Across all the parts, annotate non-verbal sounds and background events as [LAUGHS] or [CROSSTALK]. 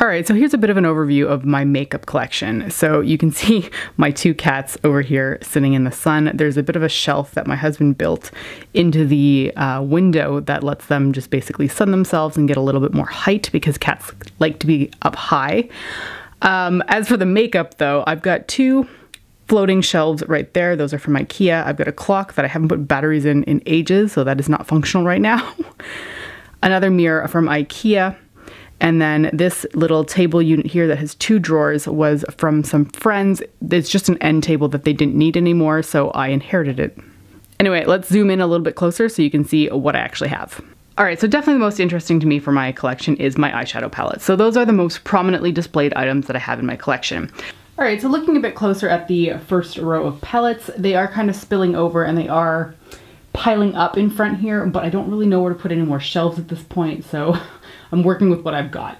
All right, so here's a bit of an overview of my makeup collection. So you can [LAUGHS] see my two cats over here sitting in the sun. There's a bit of a shelf that my husband built into the uh, window that lets them just basically sun themselves and get a little bit more height because cats like to be up high. Um, as for the makeup though, I've got two floating shelves right there. Those are from Ikea. I've got a clock that I haven't put batteries in in ages, so that is not functional right now. [LAUGHS] Another mirror from Ikea and then this little table unit here that has two drawers was from some friends. It's just an end table that they didn't need anymore, so I inherited it. Anyway, let's zoom in a little bit closer so you can see what I actually have. All right, so definitely the most interesting to me for my collection is my eyeshadow palette. So those are the most prominently displayed items that I have in my collection. All right, so looking a bit closer at the first row of palettes, they are kind of spilling over and they are piling up in front here, but I don't really know where to put any more shelves at this point, so [LAUGHS] I'm working with what I've got.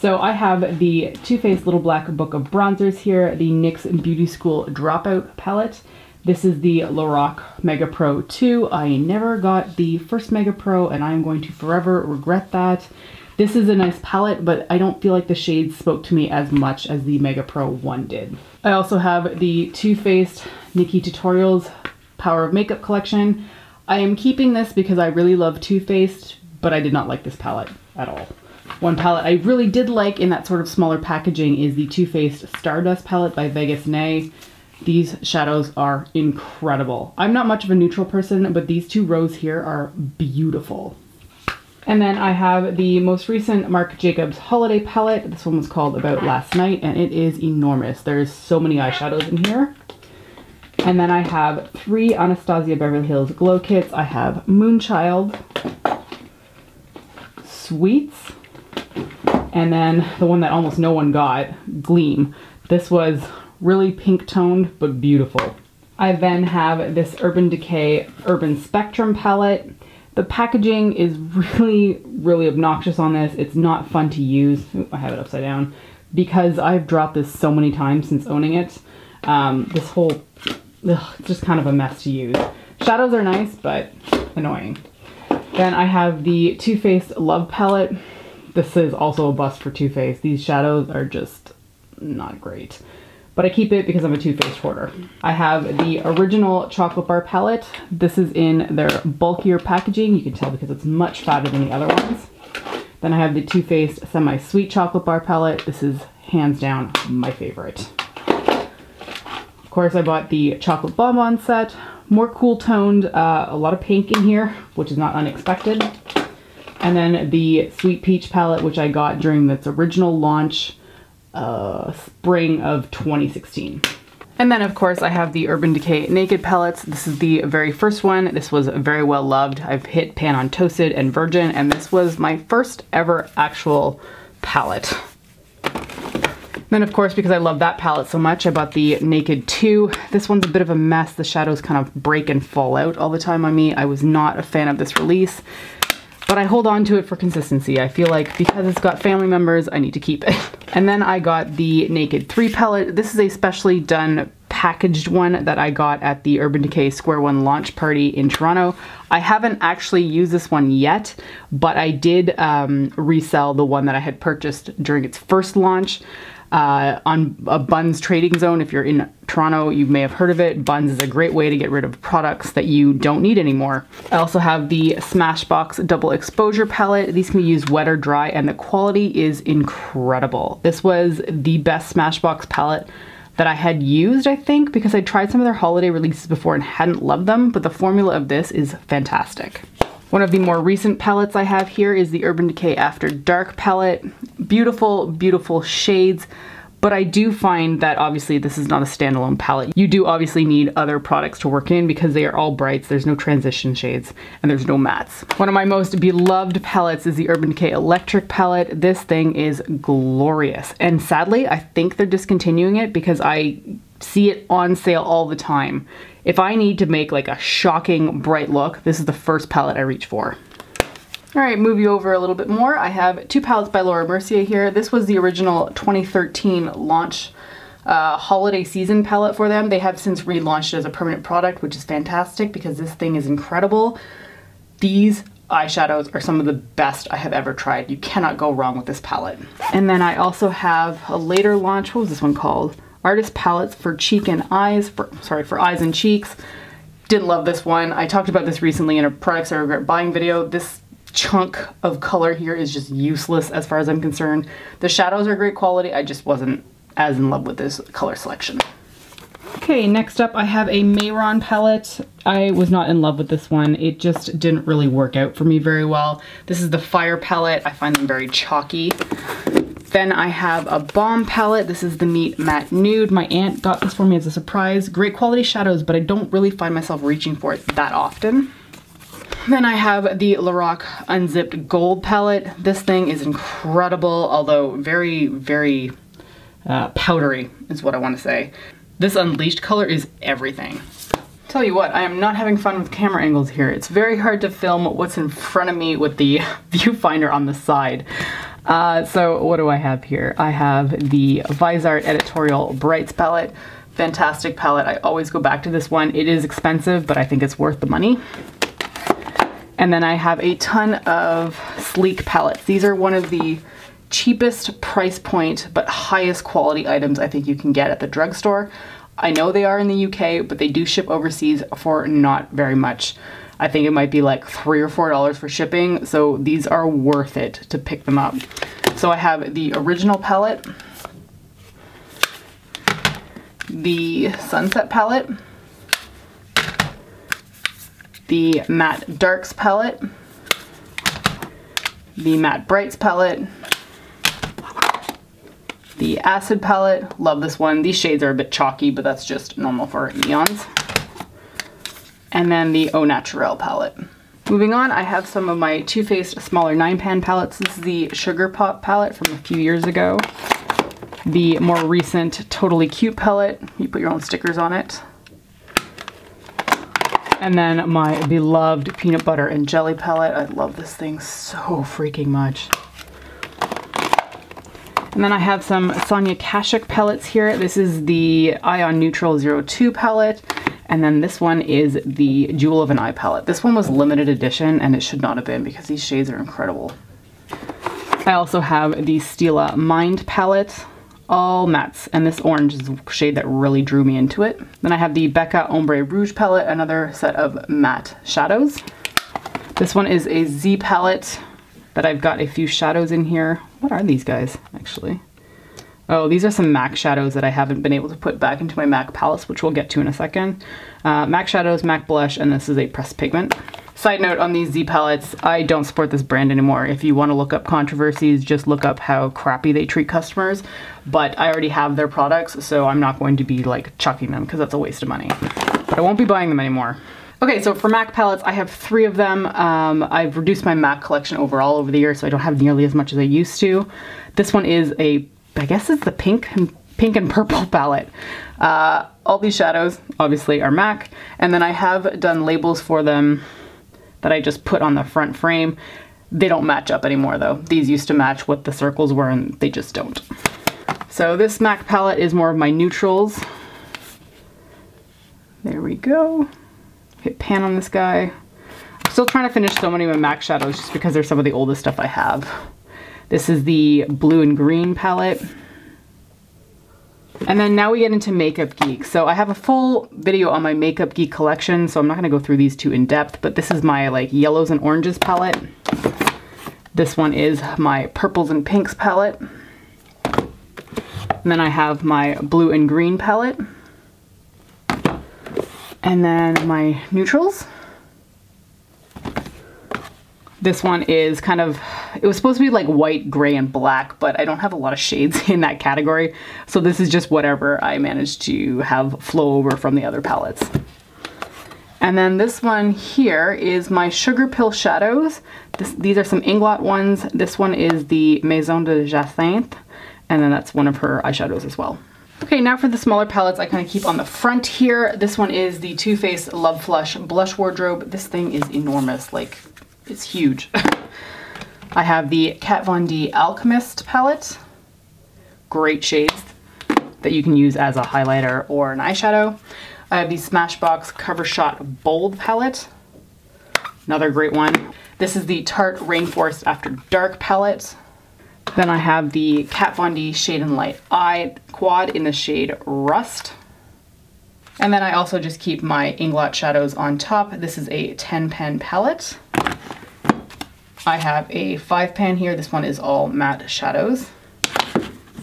So I have the Too Faced Little Black Book of Bronzers here, the NYX Beauty School Dropout palette. This is the Lorac Mega Pro 2. I never got the first Mega Pro and I am going to forever regret that. This is a nice palette, but I don't feel like the shades spoke to me as much as the Mega Pro 1 did. I also have the Too Faced Nikkie Tutorials Power of Makeup collection. I am keeping this because I really love Too Faced, but I did not like this palette at all. One palette I really did like in that sort of smaller packaging is the Too Faced Stardust palette by Vegas Nay. These shadows are incredible. I'm not much of a neutral person, but these two rows here are beautiful. And then I have the most recent Marc Jacobs Holiday palette. This one was called About Last Night, and it is enormous. There's so many eyeshadows in here. And then I have three Anastasia Beverly Hills Glow Kits. I have Moonchild, Sweets, and then the one that almost no one got, Gleam. This was really pink toned, but beautiful. I then have this Urban Decay Urban Spectrum palette. The packaging is [LAUGHS] really, really obnoxious on this. It's not fun to use. Ooh, I have it upside down because I've dropped this so many times since owning it. Um, this whole, ugh, just kind of a mess to use. Shadows are nice, but annoying. Then I have the Too Faced Love Palette. This is also a bust for Too Faced. These shadows are just not great. But I keep it because I'm a Too Faced hoarder. I have the original chocolate bar palette. This is in their bulkier packaging. You can tell because it's much fatter than the other ones. Then I have the Too Faced semi-sweet chocolate bar palette. This is hands down my favorite. Of course, I bought the chocolate bonbon set more cool toned, uh, a lot of pink in here, which is not unexpected. And then the Sweet Peach palette, which I got during its original launch, uh, spring of 2016. And then of course I have the Urban Decay Naked palettes. This is the very first one. This was very well loved. I've hit Pan on Toasted and Virgin, and this was my first ever actual palette. Then of course, because I love that palette so much, I bought the Naked 2. This one's a bit of a mess. The shadows kind of break and fall out all the time on me. I was not a fan of this release, but I hold on to it for consistency. I feel like because it's got family members, I need to keep it. [LAUGHS] And then I got the Naked 3 palette. This is a specially done packaged one that I got at the Urban Decay Square One launch party in Toronto. I haven't actually used this one yet, but I did um, resell the one that I had purchased during its first launch uh, on a Bunz trading zone. If you're in Toronto, you may have heard of it. Bunz is a great way to get rid of products that you don't need anymore. I also have the Smashbox Double Exposure Palette. These can be used wet or dry, and the quality is incredible. This was the best Smashbox palette that I had used, I think, because I tried some of their holiday releases before and hadn't loved them, but the formula of this is fantastic. One of the more recent palettes I have here is the Urban Decay After Dark palette. Beautiful, beautiful shades, but I do find that obviously this is not a standalone palette. You do obviously need other products to work in because they are all brights, there's no transition shades, and there's no mattes. One of my most beloved palettes is the Urban Decay Electric palette. This thing is glorious, and sadly I think they're discontinuing it because I see it on sale all the time. If I need to make like a shocking bright look, this is the first palette I reach for. All right, move you over a little bit more. I have two palettes by Laura Mercier here. This was the original 2013 launch uh, holiday season palette for them. They have since relaunched it as a permanent product, which is fantastic because this thing is incredible. These eyeshadows are some of the best I have ever tried. You cannot go wrong with this palette. And then I also have a later launch, what was this one called? Artist Palettes for Cheek and Eyes, for, sorry, for eyes and cheeks. Didn't love this one. I talked about this recently in a products I regret buying video. This chunk of color here is just useless as far as I'm concerned. The shadows are great quality, I just wasn't as in love with this color selection. Okay, next up I have a Mayron palette. I was not in love with this one. It just didn't really work out for me very well. This is the Fire palette. I find them very chalky. Then I have a Balm palette. This is the Meet Matte Nude. My aunt got this for me as a surprise. Great quality shadows, but I don't really find myself reaching for it that often. Then I have the Lorac Unzipped Gold palette. This thing is incredible, although very, very uh, powdery is what I want to say. This Unleashed color is everything. Tell you what, I am not having fun with camera angles here. It's very hard to film what's in front of me with the [LAUGHS] viewfinder on the side. Uh, so what do I have here? I have the Viseart Editorial Brights palette. Fantastic palette. I always go back to this one. It is expensive, but I think it's worth the money. And then I have a ton of sleek palettes. These are one of the cheapest price point but highest quality items I think you can get at the drugstore. I know they are in the UK, but they do ship overseas for not very much. I think it might be like three or four dollars for shipping, so these are worth it to pick them up. So I have the original palette, the Sunset palette, the Matte Darks palette, the Matte Brights palette, the Acid palette, love this one. These shades are a bit chalky, but that's just normal for neons. And then the Au Naturel palette. Moving on, I have some of my Too Faced smaller 9 pan palettes. This is the Sugar Pop palette from a few years ago. The more recent Totally Cute palette. You put your own stickers on it. And then my beloved Peanut Butter and Jelly palette. I love this thing so freaking much. And then I have some Sonia Kashuk pellets here. This is the Eye on Neutral 02 palette. And then this one is the Jewel of an Eye palette. This one was limited edition and it should not have been because these shades are incredible. I also have the Stila Mind palette, all mattes, and this orange is a shade that really drew me into it. Then I have the Becca Ombre Rouge palette, another set of matte shadows. This one is a Z palette that I've got a few shadows in here. What are these guys, actually? Oh, these are some MAC shadows that I haven't been able to put back into my MAC palettes, which we'll get to in a second. Uh, MAC shadows, MAC blush, and this is a pressed pigment. Side note on these Z palettes, I don't support this brand anymore. If you want to look up controversies, just look up how crappy they treat customers. But I already have their products, so I'm not going to be like chucking them because that's a waste of money. But I won't be buying them anymore. Okay, so for MAC palettes, I have three of them. Um, I've reduced my MAC collection overall over the years, so I don't have nearly as much as I used to. This one is a, I guess it's the pink and, pink and purple [LAUGHS] palette. Uh, all these shadows, obviously, are MAC, and then I have done labels for them that I just put on the front frame. They don't match up anymore, though. These used to match what the circles were, and they just don't. So this MAC palette is more of my neutrals. There we go. Hit pan on this guy. I'm still trying to finish so many of my MAC shadows just because they're some of the oldest stuff I have. This is the blue and green palette. And then now we get into Makeup Geek. So I have a full video on my Makeup Geek collection, so I'm not gonna go through these two in depth, but this is my like yellows and oranges palette. This one is my purples and pinks palette. And then I have my blue and green palette. And then my neutrals. This one is kind of, it was supposed to be like white, gray, and black, but I don't have a lot of shades [LAUGHS] in that category. So this is just whatever I managed to have flow over from the other palettes. And then this one here is my Sugarpill Shadows. This, these are some Inglot ones. This one is the Maison de Jacinthe, and then that's one of her eyeshadows as well. Okay, now for the smaller palettes I kind of keep on the front here. This one is the Too Faced Love Flush Blush Wardrobe. This thing is enormous, like it's huge. I have the Kat Von D Alchemist palette. Great shades that you can use as a highlighter or an eyeshadow. I have the Smashbox Cover Shot Bold palette. Another great one. This is the Tarte Rainforest After Dark palette. Then I have the Kat Von D Shade and Light Eye Quad in the shade Rust. And then I also just keep my Inglot shadows on top. This is a 10 pen palette. I have a five pan here. This one is all matte shadows.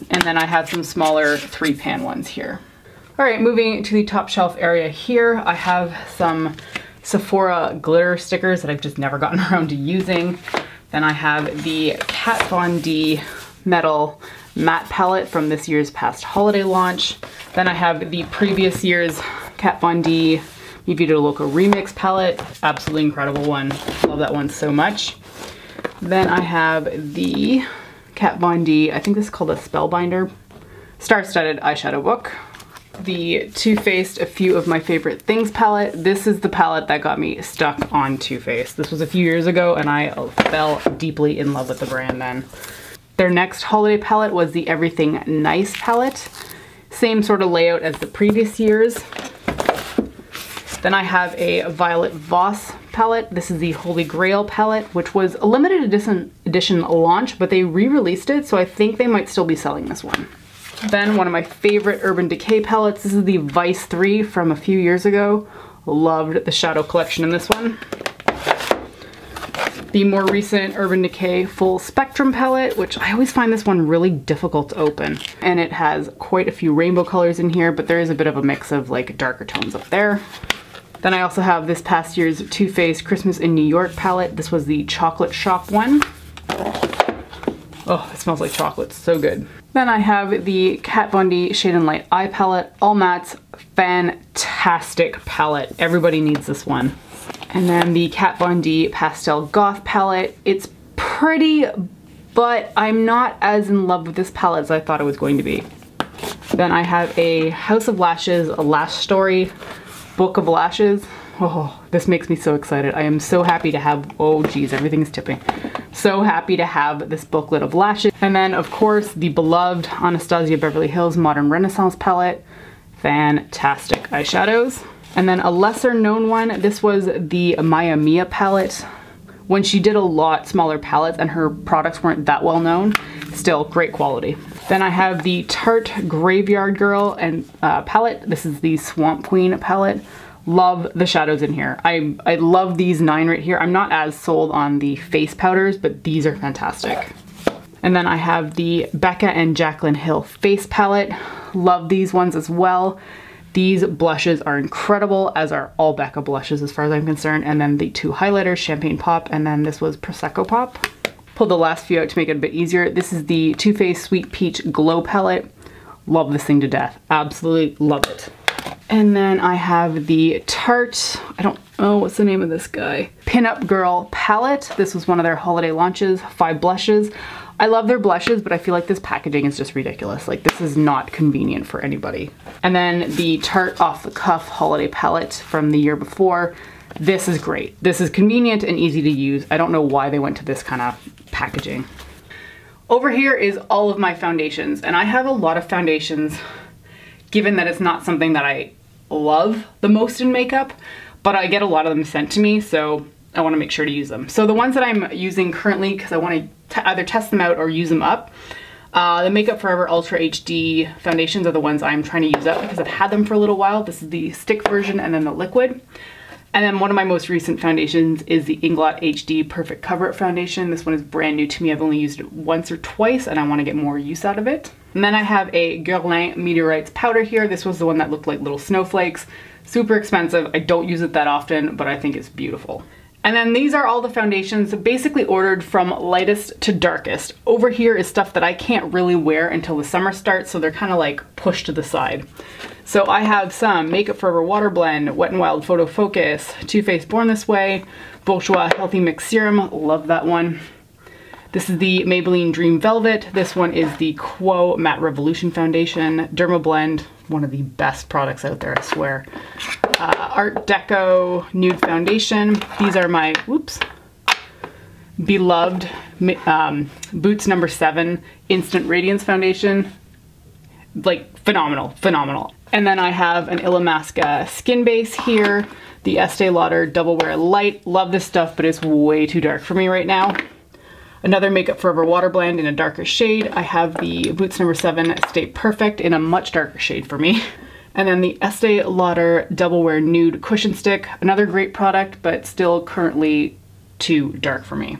And then I have some smaller three pan ones here. All right, moving to the top shelf area here, I have some Sephora glitter stickers that I've just never gotten [LAUGHS] around to using. Then I have the Kat Von D Metal Matte Palette from this year's past holiday launch. Then I have the previous year's Kat Von D Mi Vida Loca Remix palette. Absolutely incredible one. Love that one so much. Then I have the Kat Von D, I think this is called a Spellbinder, Star-Studded Eyeshadow Book. The Too Faced A Few of My Favorite Things palette. This is the palette that got me stuck on Too Faced. This was a few years ago and I fell deeply in love with the brand then. Their next holiday palette was the Everything Nice palette. Same sort of layout as the previous years. Then I have a Violet Voss palette. This is the Holy Grail palette, which was a limited edition, edition launch, but they re-released it, so I think they might still be selling this one. Then one of my favorite Urban Decay palettes. This is the Vice 3 from a few years ago. Loved the Shadow Collection in this one. The more recent Urban Decay Full Spectrum palette, which I always find this one really difficult to open. And it has quite a few rainbow colors in here, but there is a bit of a mix of like darker tones up there. Then I also have this past year's Too Faced Christmas in New York palette. This was the Chocolate Shop one. Oh, it smells like chocolate, so good. Then I have the Kat Von D Shade and Light Eye Palette, all mattes, fantastic palette. Everybody needs this one. And then the Kat Von D Pastel Goth palette. It's pretty, but I'm not as in love with this palette as I thought it was going to be. Then I have a House of Lashes, Lash Story Book of Lashes. Oh, this makes me so excited. I am so happy to have, oh geez, everything's tipping. So happy to have this booklet of lashes. And then of course, the beloved Anastasia Beverly Hills Modern Renaissance palette. Fantastic eyeshadows. And then a lesser known one, this was the Maya Mia palette. When she did a lot smaller palettes and her products weren't that well known, still great quality. Then I have the Tarte Graveyard Girl and uh, palette. This is the Swamp Queen palette. Love the shadows in here. I, I love these nine right here. I'm not as sold on the face powders, but these are fantastic. And then I have the Becca and Jaclyn Hill face palette. Love these ones as well. These blushes are incredible, as are all Becca blushes as far as I'm concerned. And then the two highlighters, Champagne Pop, and then this was Prosecco Pop. Pulled the last few out to make it a bit easier. This is the Too Faced Sweet Peach Glow Palette. Love this thing to death. Absolutely love it. And then I have the Tarte, I don't know what's the name of this guy, Pinup Girl Palette. This was one of their holiday launches, five blushes. I love their blushes, but I feel like this packaging is just ridiculous. Like this is not convenient for anybody. And then the Tarte Off the Cuff Holiday Palette from the year before. This is great. This is convenient and easy to use. I don't know why they went to this kind of packaging. Over here is all of my foundations and I have a lot of foundations given that it's not something that I love the most in makeup, but I get a lot of them sent to me so I want to make sure to use them. So the ones that I'm using currently because I want to either test them out or use them up uh, the Makeup Forever Ultra HD foundations are the ones I'm trying to use up because I've had them for a little while. This is the stick version and then the liquid. And then one of my most recent foundations is the Inglot HD Perfect Cover Up Foundation. This one is brand new to me. I've only used it once or twice and I want to get more use out of it. And then I have a Guerlain Meteorites powder here. This was the one that looked like little snowflakes. Super expensive. I don't use it that often, but I think it's beautiful. And then these are all the foundations basically ordered from lightest to darkest. Over here is stuff that I can't really wear until the summer starts, so they're kind of like pushed to the side. So I have some Makeup Forever Water Blend, Wet n Wild Photo Focus, Too Faced Born This Way, Bourjois Healthy Mix Serum, love that one. This is the Maybelline Dream Velvet. This one is the Quo Matte Revolution Foundation. Derma Blend, one of the best products out there, I swear. Uh, Art Deco Nude Foundation. These are my, whoops, beloved um, Boots number seven Instant Radiance Foundation. Like phenomenal, phenomenal. And then I have an Illamasqua skin base here. the Estee Lauder Double Wear Light. Love this stuff, but it's way too dark for me right now. Another Makeup Forever Water Blend in a darker shade. I have the Boots number 7 Stay Perfect in a much darker shade for me. [LAUGHS] And then the Estee Lauder Double Wear Nude Cushion Stick. Another great product, but still currently too dark for me.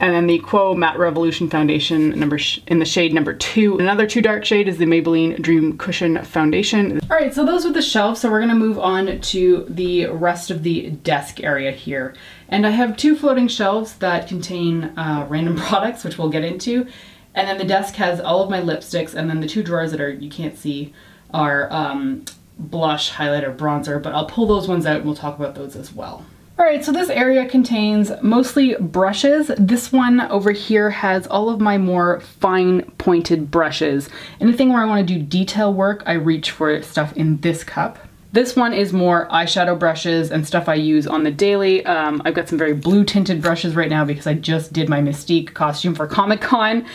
And then the Quo Matte Revolution Foundation number in the shade number two. Another too dark shade is the Maybelline Dream Cushion Foundation. All right, so those were the shelves. So we're gonna move on to the rest of the desk area here. And I have two floating shelves that contain uh, random [LAUGHS] products, which we'll get into. And then the desk has all of my lipsticks and then the two drawers that are, you can't see, are um, blush, highlighter, bronzer, but I'll pull those ones out and we'll talk about those as well. All right, so this area contains mostly brushes. This one over here has all of my more fine pointed brushes. Anything where I wanna do detail work, I reach for stuff in this cup. This one is more eyeshadow brushes and stuff I use on the daily. Um, I've got some very blue tinted brushes right now because I just did my Mystique costume for Comic Con.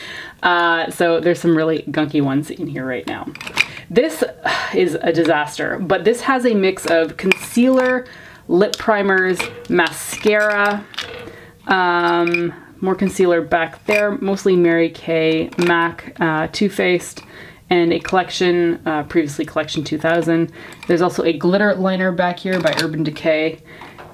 Uh, so there's some really gunky ones in here right now. This [SIGHS] is a disaster, but this has a mix of concealer, lip primers, mascara, um, more concealer back there, mostly Mary Kay, MAC, uh, Too Faced, and a collection, uh, previously collection 2000. There's also a glitter liner back here by Urban Decay.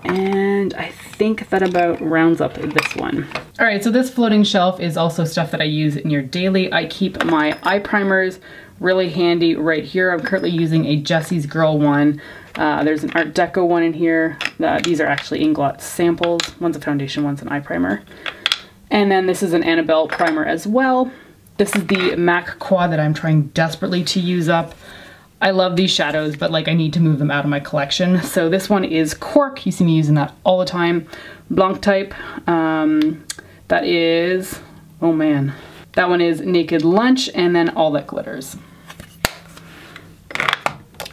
And I think that about rounds up this one. All right, so this floating shelf is also stuff that I use in your daily. I keep my eye primers really handy right here. I'm currently using a Jessie's Girl one uh, there's an Art Deco one in here. Uh, these are actually Inglot samples. One's a foundation, one's an eye primer. And then this is an Annabelle primer as well. This is the MAC Quad that I'm trying desperately to use up. I love these shadows, but like I need to move them out of my collection. So this one is Cork. You see me using that all the time. Blanc type. Um, that is, oh man. That one is Naked Lunch and then All That Glitters.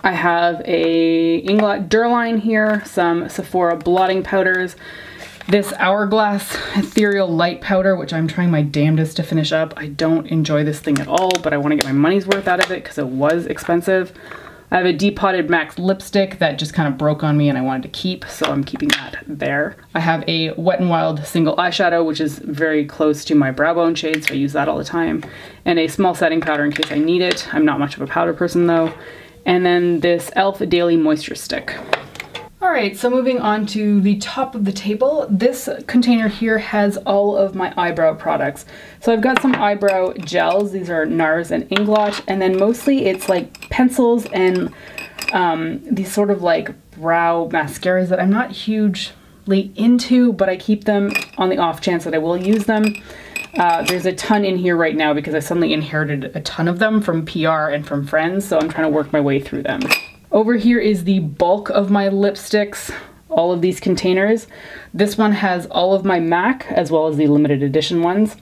I have a Inglot Duraline here, some Sephora blotting powders, this Hourglass Ethereal Light Powder, which I'm trying my damnedest to finish up. I don't enjoy this thing at all, but I want to get my money's worth out of it because it was expensive. I have a Depotted Max lipstick that just kind of broke on me and I wanted to keep, so I'm keeping that there. I have a Wet n Wild single eyeshadow, which is very close to my brow bone shade, so I use that all the time. And a small setting powder in case I need it. I'm not much of a powder person though and then this e.l.f. Daily Moisture Stick. All right, so moving on to the top of the table, this container here has all of my eyebrow products. So I've got some eyebrow gels, these are NARS and Inglot, and then mostly it's like pencils and um, these sort of like brow mascaras that I'm not hugely into, but I keep them on the off chance that I will use them. Uh, there's a ton in here right now because I suddenly inherited a ton of them from PR and from friends, so I'm trying to work my way through them. Over here is the bulk of my lipsticks, all of these containers. This one has all of my MAC as well as the limited edition ones.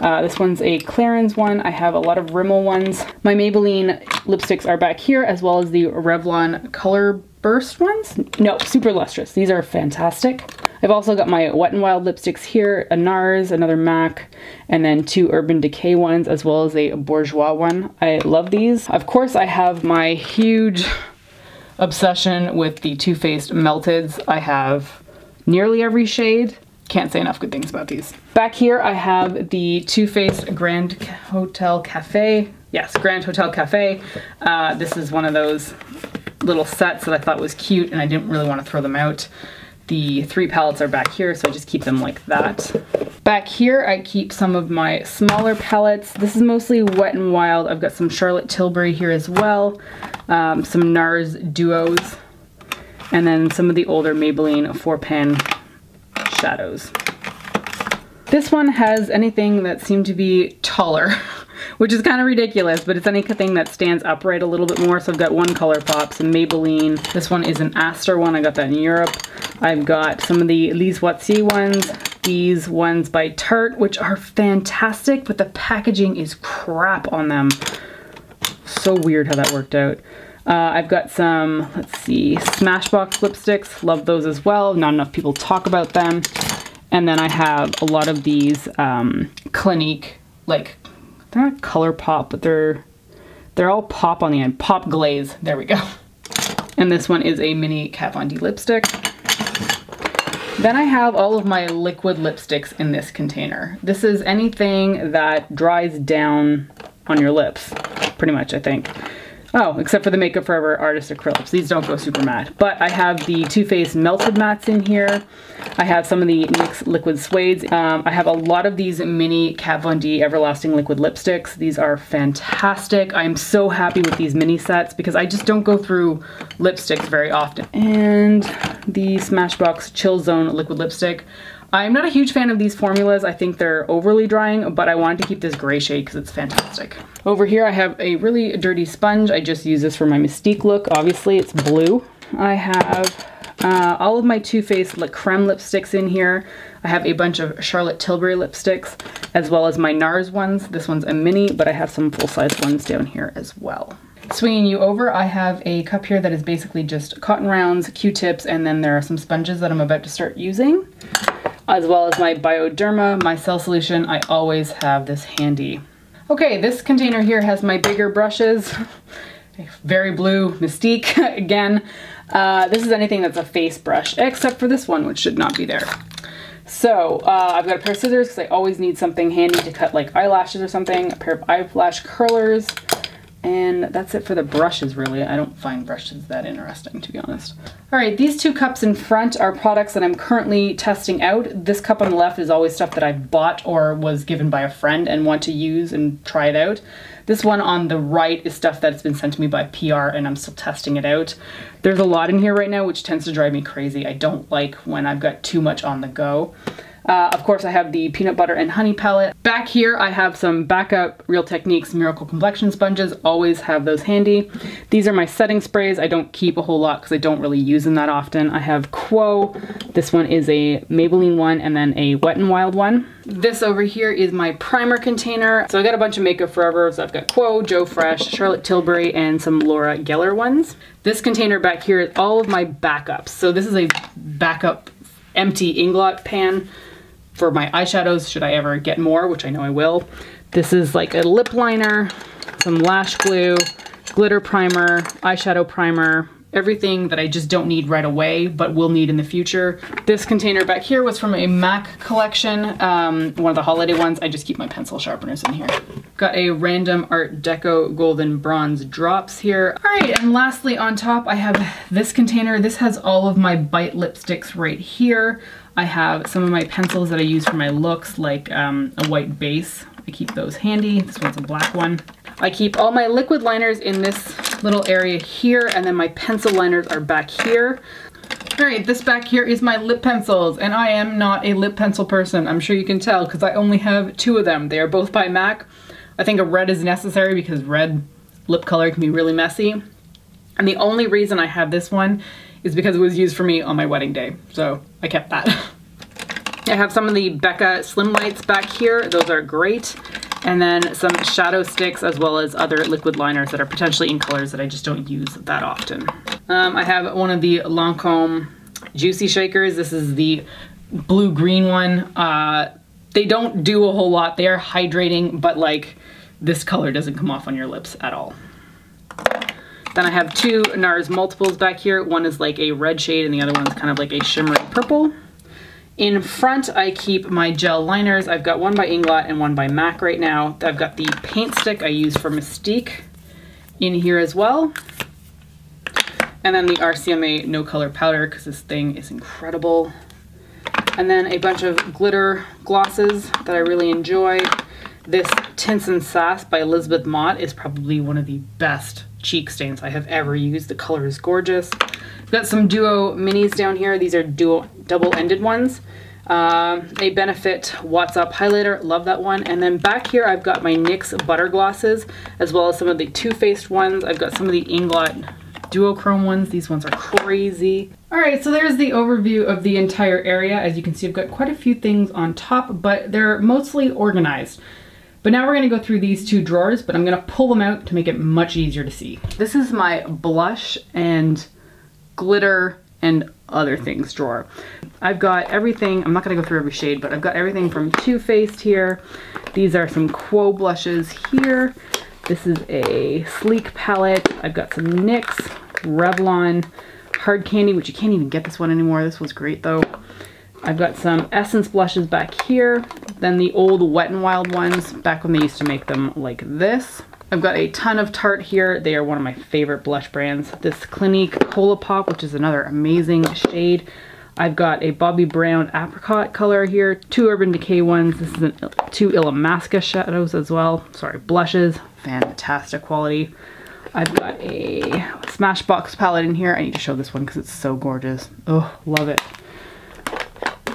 Uh, this one's a Clarins one. I have a lot of Rimmel ones. My Maybelline lipsticks are back here as well as the Revlon Color Burst ones. No, Super Lustrous. These are fantastic. I've also got my Wet n Wild lipsticks here, a NARS, another MAC, and then two Urban Decay ones, as well as a Bourjois one. I love these. Of course, I have my huge obsession with the Too Faced Melteds. I have nearly every shade. Can't say enough good things about these. Back here, I have the Too Faced Grand Hotel Cafe. Yes, Grand Hotel Cafe. Uh, this is one of those little sets that I thought was cute and I didn't really want to throw them out. The three palettes are back here, so I just keep them like that. Back here, I keep some of my smaller palettes. This is mostly Wet n Wild. I've got some Charlotte Tilbury here as well, um, some NARS Duos, and then some of the older Maybelline 4-pan shadows. This one has anything that seemed to be taller. [LAUGHS] which is kind of ridiculous, but it's anything that stands upright a little bit more. So I've got one ColourPop, some Maybelline. This one is an Astor one. I got that in Europe. I've got some of the Lise Watier ones, these ones by Tarte, which are fantastic, but the packaging is crap on them. So weird how that worked out. Uh, I've got some, let's see, Smashbox lipsticks. Love those as well. Not enough people talk about them. And then I have a lot of these um, Clinique, like they're not ColourPop, but they're they're all pop on the end. Pop glaze. There we go. And this one is a mini Kat Von D lipstick. Then I have all of my liquid lipsticks in this container. This is anything that dries down on your lips, pretty much, I think. Oh, except for the Makeup Forever Artist Acrylics. These don't go super matte. But I have the Too Faced Melted Mattes in here. I have some of the NYX Liquid Suedes. Um, I have a lot of these mini Kat Von D Everlasting Liquid Lipsticks. These are fantastic. I'm so happy with these mini sets because I just don't go through lipsticks very often. And the Smashbox Chill Zone Liquid Lipstick. I'm not a huge fan of these formulas. I think they're overly drying, but I wanted to keep this gray shade because it's fantastic. Over here I have a really dirty sponge. I just use this for my Mystique look. Obviously it's blue. I have uh, all of my Too Faced like creme lipsticks in here. I have a bunch of Charlotte Tilbury lipsticks, as well as my NARS ones. This one's a mini, but I have some full-size ones down here as well. Swinging you over, I have a cup here that is basically just cotton rounds, Q-tips, and then there are some sponges that I'm about to start using as well as my Bioderma, micellar solution. I always have this handy. Okay, this container here has my bigger brushes. [LAUGHS] Very blue Mystique [LAUGHS] again. Uh, this is anything that's a face brush, except for this one, which should not be there. So uh, I've got a pair of scissors because I always need something handy to cut like eyelashes or something, a pair of eyelash curlers, and that's it for the brushes, really. I don't find brushes that interesting, to be honest. All right, these two cups in front are products that I'm currently testing out. This cup on the left is always stuff that I've bought or was given by a friend and want to use and try it out. This one on the right is stuff that's been sent to me by PR and I'm still testing it out. There's a lot in here right now, which tends to drive me crazy. I don't like when I've got too much on the go. Uh, of course, I have the peanut butter and honey palette. Back here, I have some backup Real Techniques Miracle Complexion Sponges. Always have those handy. These are my setting sprays. I don't keep a whole lot because I don't really use them that often. I have Quo. This one is a Maybelline one and then a Wet n Wild one. This over here is my primer container. So I got a bunch of Makeup Forever. So I've got Quo, Joe Fresh, Charlotte Tilbury, and some Laura Geller ones. This container back here is all of my backups. So this is a backup empty Inglot pan for my eyeshadows, should I ever get more, which I know I will. This is like a lip liner, some lash glue, glitter primer, eyeshadow primer, everything that I just don't need right away, but will need in the future. This container back here was from a MAC collection, um, one of the holiday ones. I just keep my pencil sharpeners in here. Got a random Art Deco Golden Bronze drops here. All right, and lastly on top, I have this container. This has all of my Bite lipsticks right here. I have some of my pencils that I use for my looks, like um, a white base. I keep those handy. This one's a black one. I keep all my liquid liners in this little area here, and then my pencil liners are back here. All right, this back here is my lip pencils, and I am not a lip pencil person. I'm sure you can tell because I only have two of them. They are both by MAC. I think a red is necessary because red lip color can be really messy. And the only reason I have this one is because it was used for me on my wedding day. So I kept that. [LAUGHS] I have some of the Becca Slim Lights back here. Those are great. And then some shadow sticks as well as other liquid liners that are potentially in colors that I just don't use that often. Um, I have one of the Lancome Juicy Shakers. This is the blue-green one. Uh, they don't do a whole lot. They are hydrating, but like this color doesn't come off on your lips at all. Then I have two NARS multiples back here. One is like a red shade and the other one's kind of like a shimmery purple. In front, I keep my gel liners. I've got one by Inglot and one by MAC right now. I've got the paint stick I use for Mystique in here as well. And then the RCMA No Color Powder because this thing is incredible. And then a bunch of glitter glosses that I really enjoy. This Tints and Sass by Elizabeth Mott is probably one of the best cheek stains I have ever used. The color is gorgeous. I've got some Duo minis down here. These are dual double-ended ones. Um, a Benefit What's Up highlighter, love that one. And then back here I've got my NYX Butter Glosses, as well as some of the Too Faced ones. I've got some of the Inglot duochrome ones. These ones are crazy. All right, so there's the overview of the entire area. As you can see, I've got quite a few things on top, but they're mostly organized. But now we're gonna go through these two drawers, but I'm gonna pull them out to make it much easier to see. This is my blush and glitter and other things drawer. I've got everything, I'm not gonna go through every shade, but I've got everything from Too Faced here. These are some Quo blushes here. This is a sleek palette. I've got some NYX Revlon Hard Candy, which you can't even get this one anymore. This was great though. I've got some Essence blushes back here. Then the old Wet n Wild ones, back when they used to make them like this. I've got a ton of Tarte here. They are one of my favorite blush brands. This Clinique Colourpop, which is another amazing shade. I've got a Bobbi Brown apricot color here, two Urban Decay ones. This is an, two Illamasqua shadows as well. Sorry, blushes, fantastic quality. I've got a Smashbox palette in here. I need to show this one because it's so gorgeous. Oh, love it.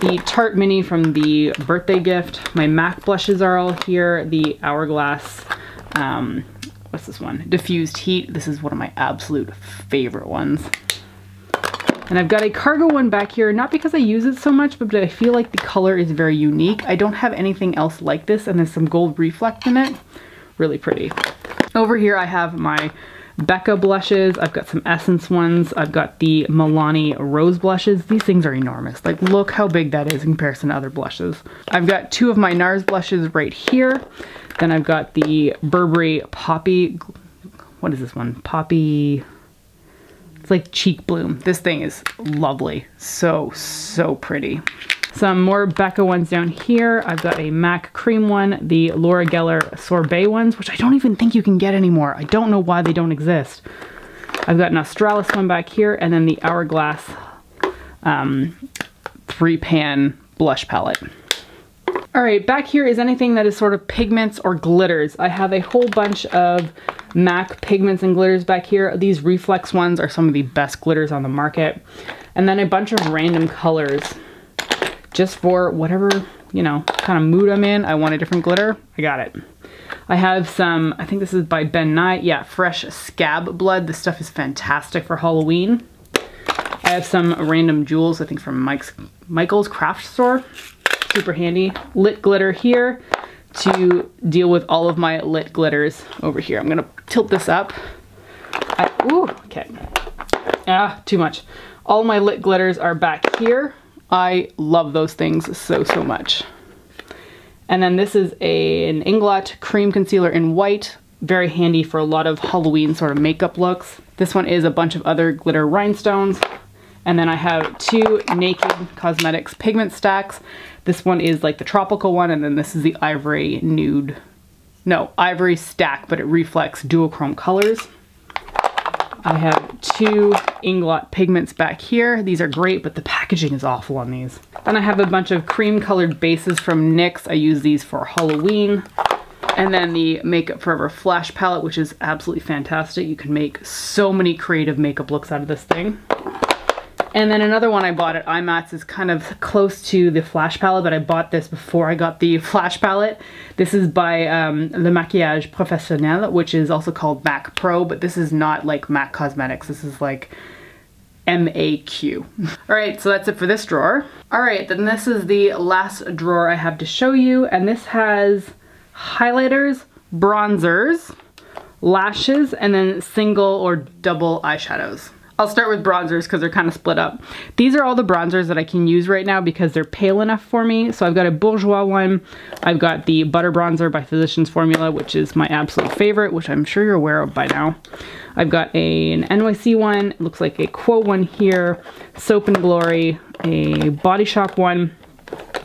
The Tarte Mini from the birthday gift. My MAC blushes are all here. The Hourglass, um, what's this one? Diffused Heat. This is one of my absolute favorite ones. And I've got a cargo one back here, not because I use it so much, but I feel like the color is very unique. I don't have anything else like this, and there's some gold reflect in it. Really pretty. Over here I have my Becca blushes. I've got some Essence ones. I've got the Milani Rose blushes. These things are enormous. Like, look how big that is in comparison to other blushes. I've got two of my NARS blushes right here. Then I've got the Burberry Poppy, what is this one? Poppy it's like cheek bloom. This thing is lovely. So, so pretty. Some more Becca ones down here. I've got a MAC cream one, the Laura Geller sorbet ones, which I don't even think you can get anymore. I don't know why they don't exist. I've got an Australis one back here, and then the Hourglass um, three pan blush palette. All right, back here is anything that is sort of pigments or glitters. I have a whole bunch of MAC pigments and glitters back here. These reflex ones are some of the best glitters on the market. And then a bunch of random colors just for whatever, you know, kind of mood I'm in. I want a different glitter. I got it. I have some, I think this is by Ben Nye. Yeah, Fresh Scab Blood. This stuff is fantastic for Halloween. I have some random jewels, I think from Mike's Michael's Craft Store. Super handy. Lit glitter here to deal with all of my lit glitters over here. I'm gonna tilt this up. I, ooh, okay. Ah, too much. All my lit glitters are back here. I love those things so, so much. And then this is a, an Inglot cream concealer in white. Very handy for a lot of Halloween sort of makeup looks. This one is a bunch of other glitter rhinestones. And then I have two Naked Cosmetics pigment stacks. This one is like the tropical one, and then this is the Ivory Nude. No, Ivory Stack, but it reflects duochrome colors. I have two Inglot pigments back here. These are great, but the packaging is awful on these. Then I have a bunch of cream colored bases from NYX. I use these for Halloween. And then the Makeup Forever Flash Palette, which is absolutely fantastic. You can make so many creative makeup looks out of this thing. And then another one I bought at IMATS is kind of close to the Flash palette, but I bought this before I got the [LAUGHS] Flash palette. This is by um, Le Maquillage Professionnel, which is also called MAC Pro, but this is not like MAC Cosmetics. This is like MAQ. [LAUGHS] All right, so that's it for this drawer. All right, then this is the last drawer I have to show you, and this has highlighters, bronzers, lashes, and then single or double eyeshadows. I'll start with bronzers because they're kind of split up. These are all the bronzers that I can use right now because they're pale enough for me. So I've got a Bourjois one. I've got the Butter Bronzer by Physicians Formula, which is my absolute favorite, which I'm sure you're aware of by now. I've got a, an NYC one. It looks like a Quo one here. Soap and Glory. A Body Shop one.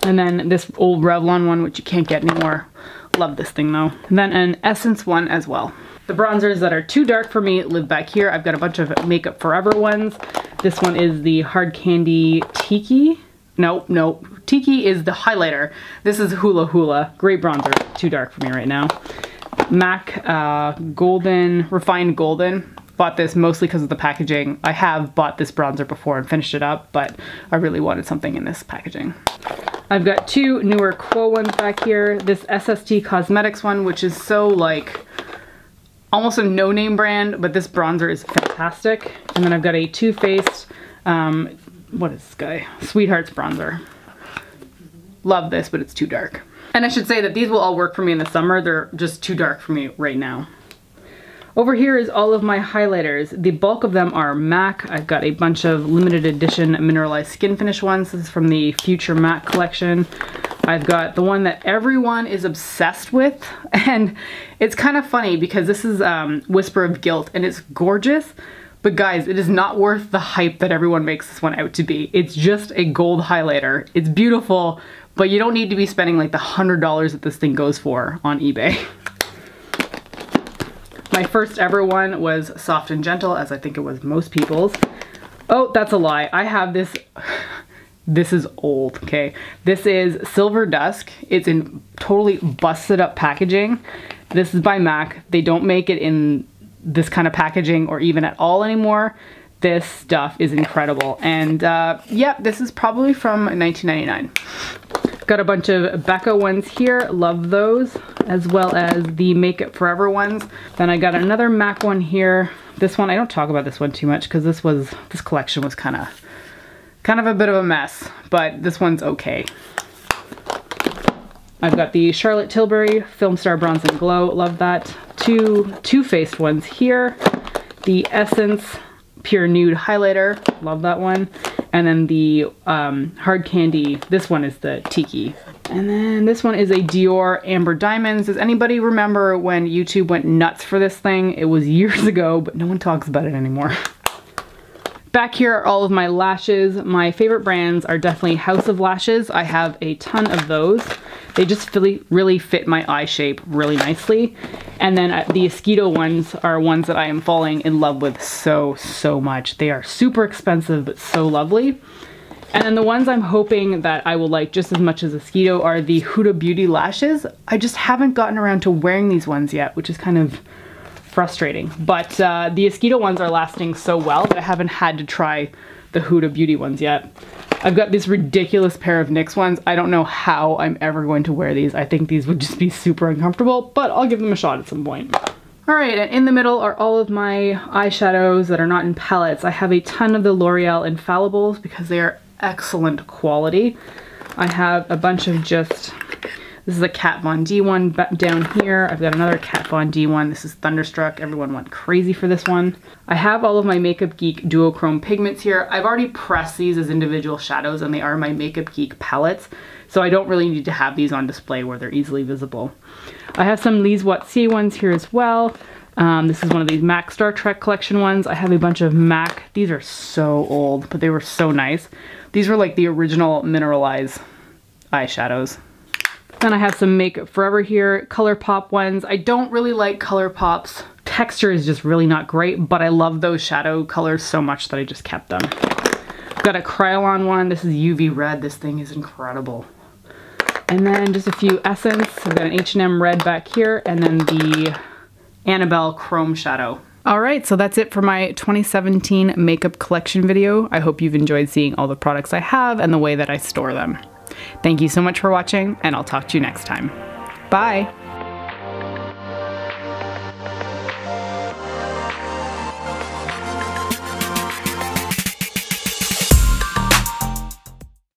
And then this old Revlon one, which you can't get anymore. Love this thing though. And then an Essence one as well. The bronzers that are too dark for me live back here. I've got a bunch of Makeup Forever ones. This one is the Hard Candy Tiki. Nope, nope. Tiki is the highlighter. This is Hula Hula. Great bronzer. Too dark for me right now. MAC uh, Golden, Refined Golden. Bought this mostly because of the packaging. I have bought this bronzer before and finished it up, but I really wanted something in this packaging. I've got two newer Quo ones back here. This SST Cosmetics one, which is so like almost a no-name brand, but this bronzer is fantastic. And then I've got a Too Faced, um, what is this guy? Sweethearts bronzer. Love this, but it's too dark. And I should say that these will all work for me in the summer. They're just too dark for me right now. Over here is all of my highlighters. The bulk of them are MAC. I've got a bunch of limited edition mineralized skin finish ones. This is from the Future MAC collection. I've got the one that everyone is obsessed with [LAUGHS] and it's kind of funny because this is um, Whisper of Guilt and it's gorgeous But guys, it is not worth the hype that everyone makes this one out to be. It's just a gold highlighter. It's beautiful, but you don't need to be spending like the $100 that this thing goes for on eBay. [LAUGHS] My first ever one was Soft and Gentle, as I think it was most people's. Oh, that's a lie. I have this, [SIGHS] this is old, okay? This is Silver Dusk. It's in totally busted up packaging. This is by MAC. They don't make it in this kind of packaging or even at all anymore. This stuff is incredible. And uh, yeah, this is probably from 1999. Got a bunch of Becca ones here, love those, as well as the Makeup Forever ones. Then I got another MAC one here. This one, I don't talk about this one too much because this was, this collection was kind of, kind of a bit of a mess, but this one's okay. I've got the Charlotte Tilbury Film Star Bronze and Glow, love that. Two Too Faced ones here. The Essence Pure Nude Highlighter, love that one and then the um, hard candy, this one is the Tiki. And then this one is a Dior Amber Diamonds. Does anybody remember when YouTube went nuts for this thing? It was years [LAUGHS] ago, but no one talks about it anymore. Back here are all of my lashes. My favorite brands are definitely House of Lashes. I have a ton of those. They just really, really fit my eye shape really nicely. And then uh, the Esqido ones are ones that I am falling in love with so, so much. They are super expensive, but so lovely. And then the ones I'm hoping that I will like just as much as Esqido are the Huda Beauty lashes. I just haven't gotten around to wearing these ones yet, which is kind of frustrating. But uh, the Esqido ones are lasting so well that I haven't had to try the Huda Beauty ones yet. I've got this ridiculous pair of NYX ones. I don't know how I'm ever going to wear these. I think these would just be super uncomfortable, but I'll give them a shot at some point. All right, and in the middle are all of my eyeshadows that are not in palettes. I have a ton of the L'Oreal Infallibles because they are excellent quality. I have a bunch of just this is a Kat Von D one down here. I've got another Kat Von D one. This is Thunderstruck. Everyone went crazy for this one. I have all of my Makeup Geek duochrome pigments here. I've already pressed these as individual shadows and they are my Makeup Geek palettes. So I don't really need to have these on display where they're easily visible. I have some Lise Watier ones here as well. Um, this is one of these MAC Star Trek collection ones. I have a bunch of MAC. These are so old, but they were so nice. These were like the original mineralized eyeshadows. Then I have some Makeup Forever here, ColourPop ones. I don't really like ColourPop's texture is just really not great, but I love those shadow colors so much that I just kept them. Got a Kryolan one. This is UV Red. This thing is incredible. And then just a few Essence. I've got an H&M Red back here, and then the Annabelle Chrome Shadow. All right, so that's it for my 2017 makeup collection video. I hope you've enjoyed seeing all the products I have and the way that I store them. Thank you so much for watching, and I'll talk to you next time. Bye!